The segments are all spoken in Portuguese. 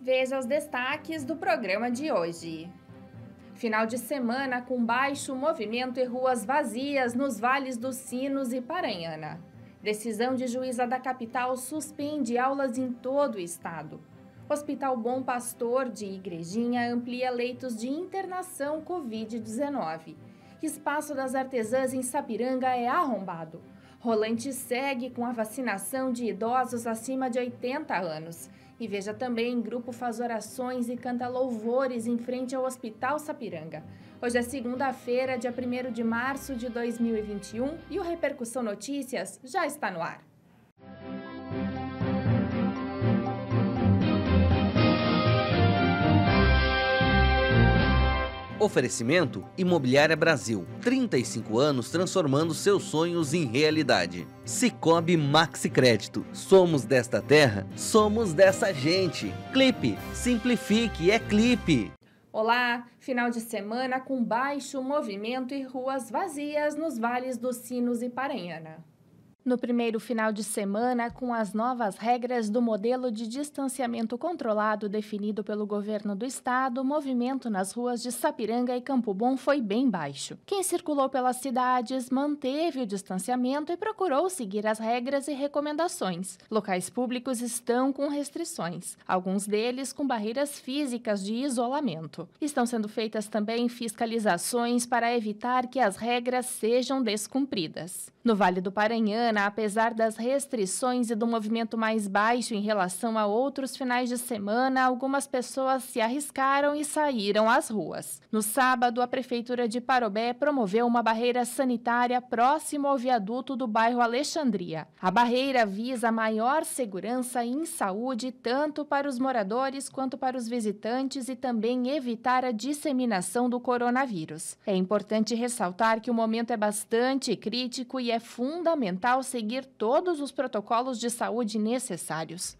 Veja os destaques do programa de hoje. Final de semana com baixo movimento e ruas vazias nos vales dos Sinos e Paranhana. Decisão de juíza da capital suspende aulas em todo o estado. Hospital Bom Pastor de Igrejinha amplia leitos de internação Covid-19. Espaço das Artesãs em Sapiranga é arrombado. Rolante segue com a vacinação de idosos acima de 80 anos. E veja também, grupo faz orações e canta louvores em frente ao Hospital Sapiranga. Hoje é segunda-feira, dia 1 de março de 2021 e o Repercussão Notícias já está no ar. Oferecimento Imobiliária Brasil. 35 anos transformando seus sonhos em realidade. Cicobi Maxi Crédito. Somos desta terra, somos dessa gente. Clipe, simplifique, é clipe. Olá, final de semana com baixo movimento e ruas vazias nos vales dos Sinos e Paranhana. No primeiro final de semana, com as novas regras do modelo de distanciamento controlado definido pelo governo do estado, o movimento nas ruas de Sapiranga e Campo Bom foi bem baixo. Quem circulou pelas cidades manteve o distanciamento e procurou seguir as regras e recomendações. Locais públicos estão com restrições, alguns deles com barreiras físicas de isolamento. Estão sendo feitas também fiscalizações para evitar que as regras sejam descumpridas. No Vale do Paranhana, apesar das restrições e do movimento mais baixo em relação a outros finais de semana, algumas pessoas se arriscaram e saíram às ruas. No sábado, a Prefeitura de Parobé promoveu uma barreira sanitária próximo ao viaduto do bairro Alexandria. A barreira visa maior segurança em saúde tanto para os moradores quanto para os visitantes e também evitar a disseminação do coronavírus. É importante ressaltar que o momento é bastante crítico e é fundamental seguir todos os protocolos de saúde necessários.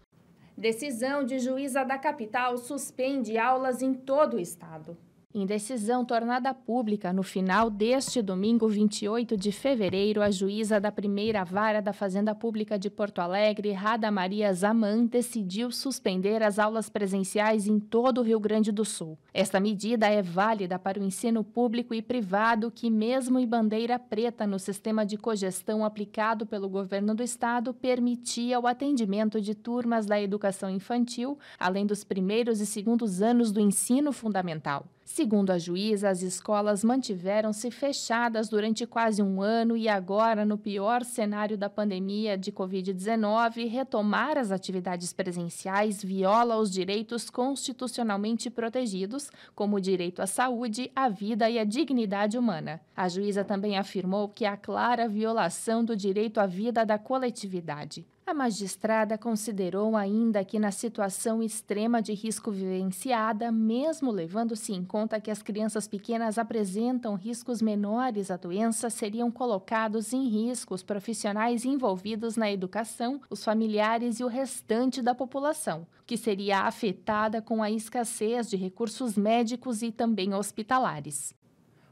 Decisão de juíza da capital suspende aulas em todo o estado. Em decisão tornada pública no final deste domingo, 28 de fevereiro, a juíza da primeira vara da Fazenda Pública de Porto Alegre, Rada Maria Zaman, decidiu suspender as aulas presenciais em todo o Rio Grande do Sul. Esta medida é válida para o ensino público e privado que, mesmo em bandeira preta no sistema de cogestão aplicado pelo governo do estado, permitia o atendimento de turmas da educação infantil, além dos primeiros e segundos anos do ensino fundamental. Segundo a juíza, as escolas mantiveram-se fechadas durante quase um ano e agora, no pior cenário da pandemia de Covid-19, retomar as atividades presenciais viola os direitos constitucionalmente protegidos, como o direito à saúde, à vida e à dignidade humana. A juíza também afirmou que há clara violação do direito à vida da coletividade. A magistrada considerou ainda que, na situação extrema de risco vivenciada, mesmo levando-se em conta que as crianças pequenas apresentam riscos menores à doença, seriam colocados em risco os profissionais envolvidos na educação, os familiares e o restante da população, que seria afetada com a escassez de recursos médicos e também hospitalares.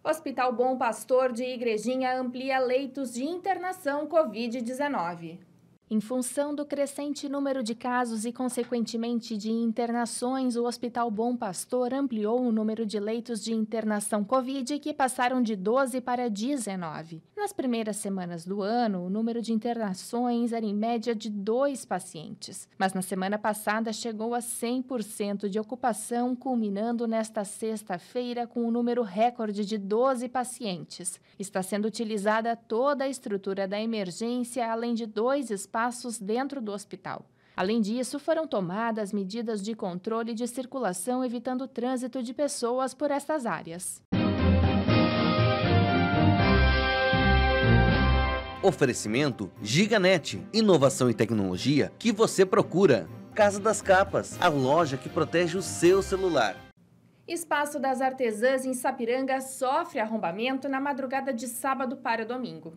Hospital Bom Pastor de Igrejinha amplia leitos de internação Covid-19. Em função do crescente número de casos e, consequentemente, de internações, o Hospital Bom Pastor ampliou o número de leitos de internação Covid, que passaram de 12 para 19. Nas primeiras semanas do ano, o número de internações era em média de dois pacientes, mas na semana passada chegou a 100% de ocupação, culminando nesta sexta-feira com o um número recorde de 12 pacientes. Está sendo utilizada toda a estrutura da emergência, além de dois espaços espaços dentro do hospital. Além disso, foram tomadas medidas de controle de circulação, evitando o trânsito de pessoas por estas áreas. Oferecimento Giganet, inovação e tecnologia que você procura. Casa das Capas, a loja que protege o seu celular. Espaço das Artesãs em Sapiranga sofre arrombamento na madrugada de sábado para domingo.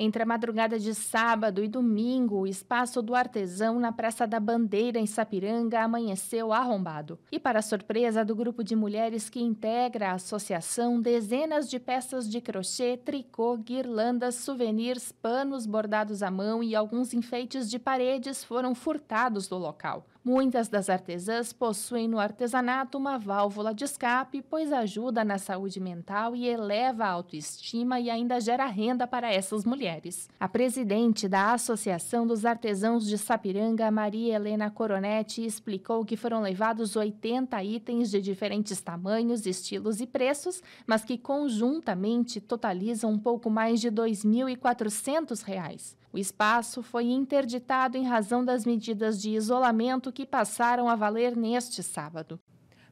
Entre a madrugada de sábado e domingo, o espaço do artesão na Praça da Bandeira, em Sapiranga, amanheceu arrombado. E, para surpresa do grupo de mulheres que integra a associação, dezenas de peças de crochê, tricô, guirlandas, souvenirs, panos bordados à mão e alguns enfeites de paredes foram furtados do local. Muitas das artesãs possuem no artesanato uma válvula de escape, pois ajuda na saúde mental e eleva a autoestima e ainda gera renda para essas mulheres. A presidente da Associação dos Artesãos de Sapiranga, Maria Helena Coronetti, explicou que foram levados 80 itens de diferentes tamanhos, estilos e preços, mas que conjuntamente totalizam um pouco mais de R$ 2.400. O espaço foi interditado em razão das medidas de isolamento que passaram a valer neste sábado.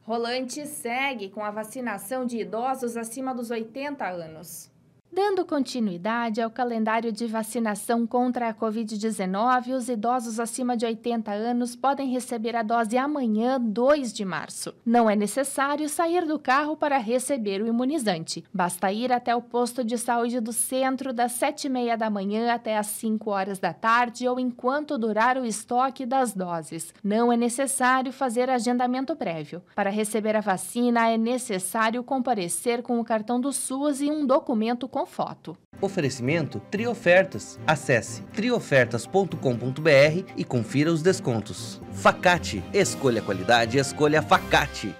Rolante segue com a vacinação de idosos acima dos 80 anos. Dando continuidade ao calendário de vacinação contra a Covid-19, os idosos acima de 80 anos podem receber a dose amanhã, 2 de março. Não é necessário sair do carro para receber o imunizante. Basta ir até o posto de saúde do centro das 7h30 da manhã até as 5 horas da tarde ou enquanto durar o estoque das doses. Não é necessário fazer agendamento prévio. Para receber a vacina, é necessário comparecer com o cartão do SUS e um documento com foto. Oferecimento Triofertas. Acesse triofertas.com.br e confira os descontos. Facate. Escolha qualidade, escolha Facate.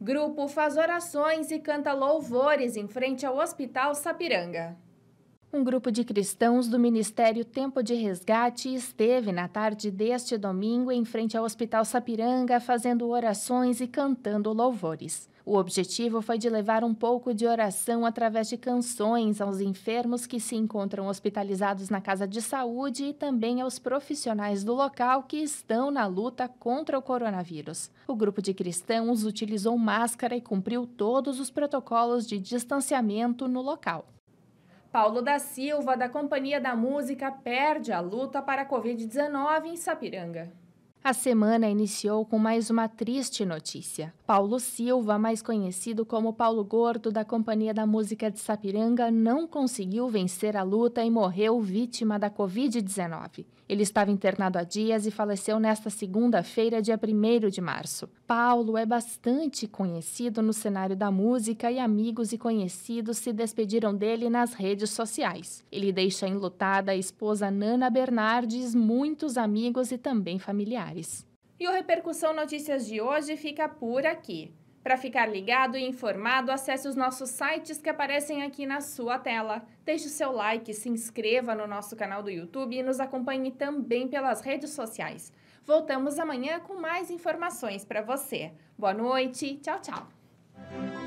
Grupo faz orações e canta louvores em frente ao Hospital Sapiranga. Um grupo de cristãos do Ministério Tempo de Resgate esteve na tarde deste domingo em frente ao Hospital Sapiranga fazendo orações e cantando louvores. O objetivo foi de levar um pouco de oração através de canções aos enfermos que se encontram hospitalizados na casa de saúde e também aos profissionais do local que estão na luta contra o coronavírus. O grupo de cristãos utilizou máscara e cumpriu todos os protocolos de distanciamento no local. Paulo da Silva, da Companhia da Música, perde a luta para a Covid-19 em Sapiranga. A semana iniciou com mais uma triste notícia. Paulo Silva, mais conhecido como Paulo Gordo da Companhia da Música de Sapiranga, não conseguiu vencer a luta e morreu vítima da Covid-19. Ele estava internado há dias e faleceu nesta segunda-feira, dia 1 de março. Paulo é bastante conhecido no cenário da música e amigos e conhecidos se despediram dele nas redes sociais. Ele deixa enlutada a esposa Nana Bernardes, muitos amigos e também familiares. E o Repercussão Notícias de hoje fica por aqui. Para ficar ligado e informado, acesse os nossos sites que aparecem aqui na sua tela. Deixe o seu like, se inscreva no nosso canal do YouTube e nos acompanhe também pelas redes sociais. Voltamos amanhã com mais informações para você. Boa noite, tchau, tchau.